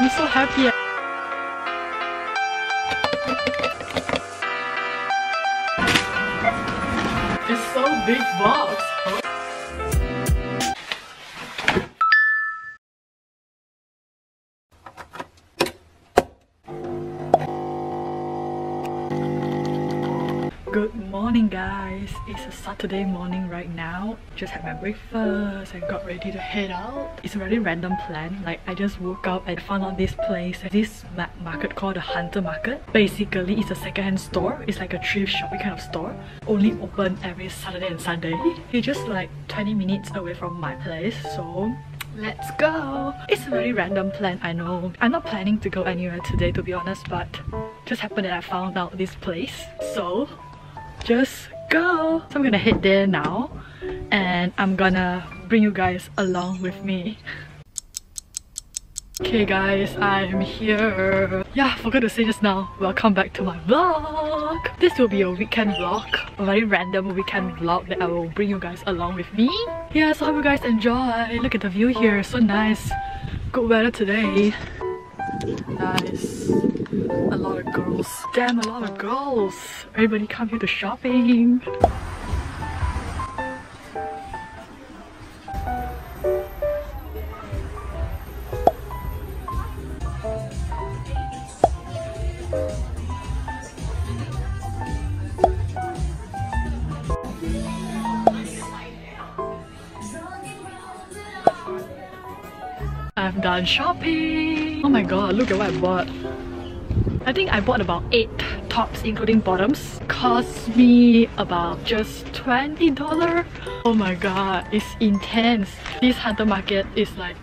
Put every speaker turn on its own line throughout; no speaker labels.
I'm so happy. It's so big box. Good morning guys. It's a Saturday morning right now. Just had my breakfast and got ready to head out. It's a very random plan. Like I just woke up and found out this place. This market called the Hunter Market. Basically it's a secondhand store. It's like a thrift shopping kind of store. Only open every Saturday and Sunday. It's just like 20 minutes away from my place. So Let's go! It's a very random plan, I know. I'm not planning to go anywhere today to be honest, but just happened that I found out this place. So, just go! So I'm gonna head there now and I'm gonna bring you guys along with me. Okay guys, I'm here. Yeah, forgot to say just now, welcome back to my vlog. This will be a weekend vlog, a very random weekend vlog that I will bring you guys along with me. Yeah, so hope you guys enjoy. Look at the view here, so nice. Good weather today. Nice. A lot of girls. Damn, a lot of girls. Everybody come here to shopping. I'm done shopping. Oh my god, look at what I bought. I think I bought about 8 tops including bottoms. Cost me about just $20. Oh my god, it's intense. This Hunter Market is like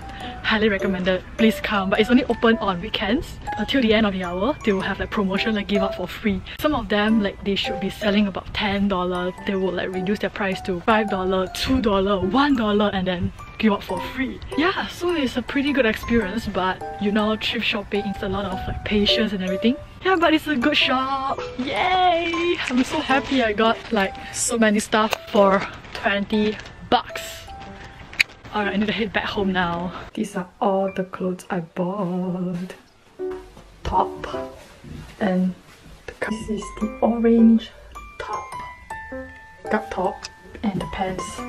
highly recommended. Please come, but it's only open on weekends until the end of the hour. They will have like promotion like give out for free. Some of them like they should be selling about $10. They will like reduce their price to $5, $2, $1 and then give out for free. Yeah, so it's a pretty good experience but you know thrift shopping is a lot of like patience and everything. Yeah, but it's a good shop. Yay! I'm so happy I got like so many stuff for 20 bucks. Alright, I need to head back home now. These are all the clothes I bought. Top and the this is the orange top, gut top and the pants.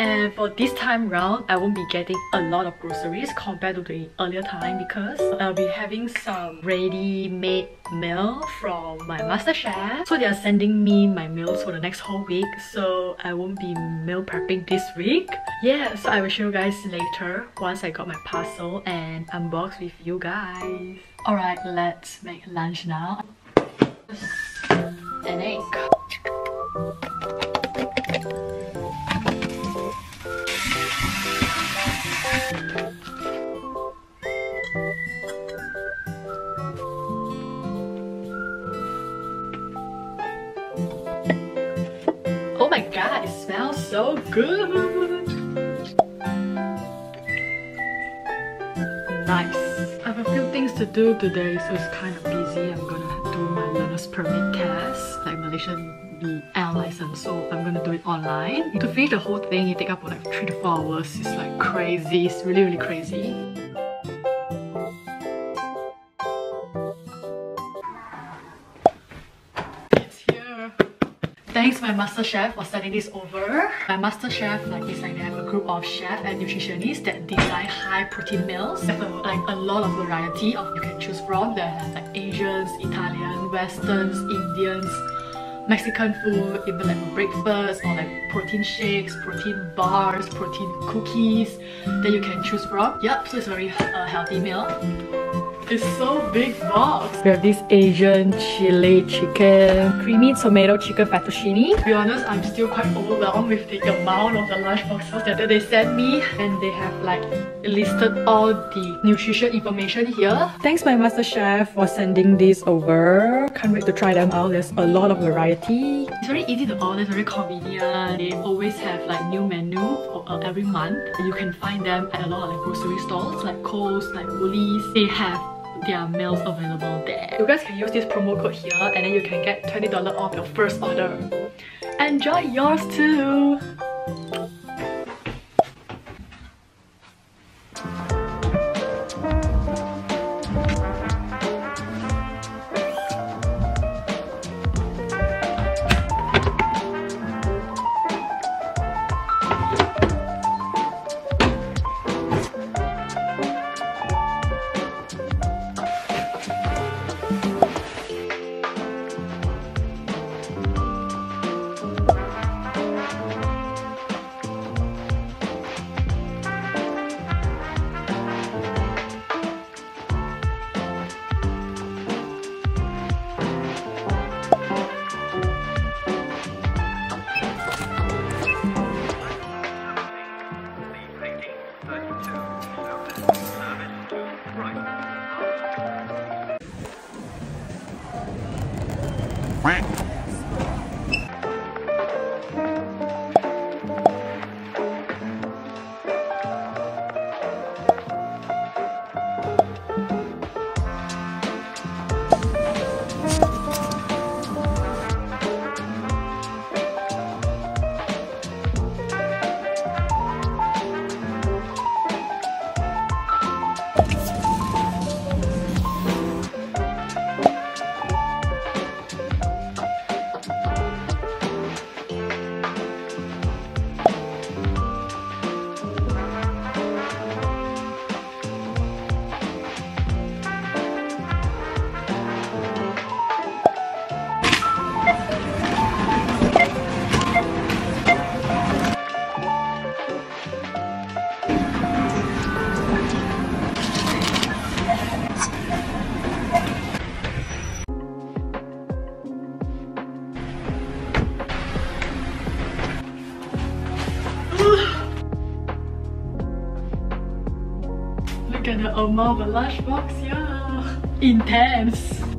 And for this time round, I won't be getting a lot of groceries compared to the earlier time because I'll be having some ready-made meal from my Muscle Chef. So they are sending me my meals for the next whole week, so I won't be meal prepping this week. Yeah, so I will show you guys later once I got my parcel and unbox with you guys. Alright, let's make lunch now. An egg. Oh my god, it smells so good! Nice. I have a few things to do today, so it's kind of busy. I'm gonna do my learner's permit test, like Malaysian B L license, so I'm gonna do it online. To finish the whole thing, it take up like 3 to 4 hours. It's like crazy, it's really really crazy. Thanks my Muscle Chef for sending this over. My Muscle Chef like is like they have a group of chef and nutritionists that design high protein meals. They have like a lot of variety of you can choose from. They have like Asians, Italian, Westerns, Indians, Mexican food, even like breakfast or like protein shakes, protein bars, protein cookies that you can choose from. Yep, so it's a very uh, healthy meal. It's so big box. We have this Asian chili chicken, creamy tomato chicken fettuccine. To be honest, I'm still quite overwhelmed with the amount of the lunch boxes that they sent me. And they have like listed all the nutrition information here. Thanks my Muscle Chef for sending this over. Can't wait to try them out. There's a lot of variety. It's very easy to order, it's very convenient. They always have like new menu for uh, every month. You can find them at a lot of like grocery stores like Coles, like Woolies. They have there are meals available there. You guys can use this promo code here and then you can get $20 off your first order. Enjoy yours too! Look the amount of a large box, yeah. Intense.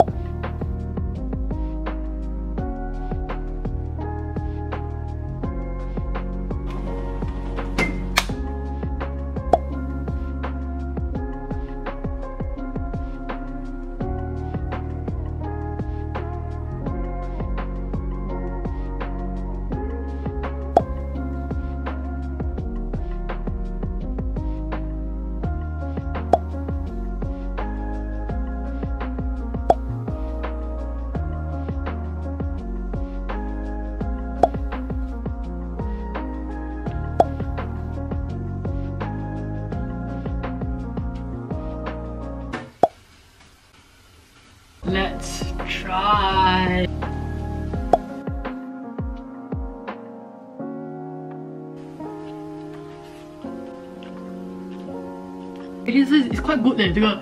Let's try. It is, it's quite good leh, 这个